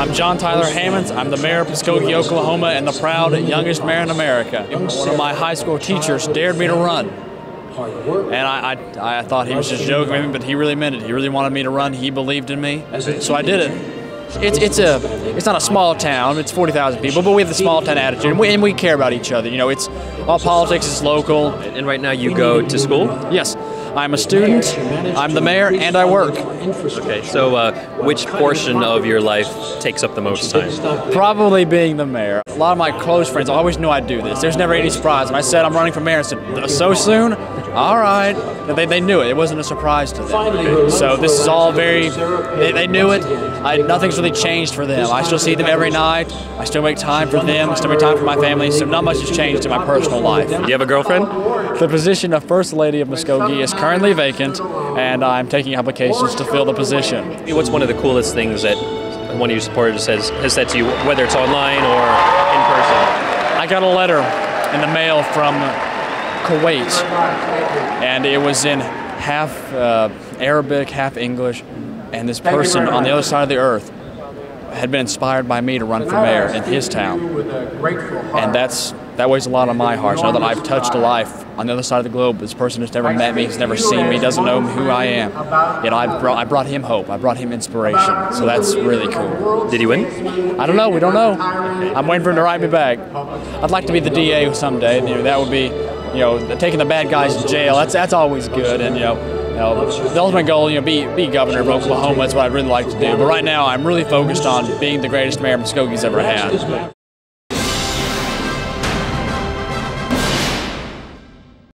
I'm John Tyler Hammons. I'm the mayor of Muskogee, Oklahoma, and the proud youngest mayor in America. One of my high school teachers dared me to run. And I, I, I thought he was just joking with me, but he really meant it. He really wanted me to run. He believed in me, so I did it. It's, it's a it's not a small town. It's 40,000 people, but we have the small town attitude, and we, and we care about each other. You know, it's all politics is local. And right now you go to school? Yes, I'm a student. I'm the mayor, and I work. Okay, so uh, which portion of your life takes up the most time? Probably being the mayor. A lot of my close friends always knew I'd do this. There's never any surprise. When I said I'm running for mayor, I said, so soon? All right. They, they knew it. It wasn't a surprise to them. So this is all very, they, they knew it. I, nothing's really changed for them. I still see them every night. I still make time for them. I still make time for my family. So not much has changed in my personal life. Do you have a girlfriend? The position of First Lady of Muskogee is currently vacant, and I'm taking applications to fill the position. What's one of the coolest things that one of your supporters has, has said to you, whether it's online or in person? I got a letter in the mail from Kuwait, and it was in half uh, Arabic, half English, and this person on the other side of the earth had been inspired by me to run for mayor in his town, and that's that weighs a lot on my heart. To know that I've touched a life on the other side of the globe. This person has never met me, has never seen me, doesn't know who I am. Yet I brought, I brought him hope. I brought him inspiration. So that's really cool. Did he win? I don't know. We don't know. I'm waiting for him to write me back. I'd like to be the DA someday. You know, that would be, you know, taking the bad guys to jail. That's that's always good. And you know, you know, the ultimate goal, you know, be be governor of Oklahoma. That's what I'd really like to do. But right now, I'm really focused on being the greatest mayor Muskogee's ever had.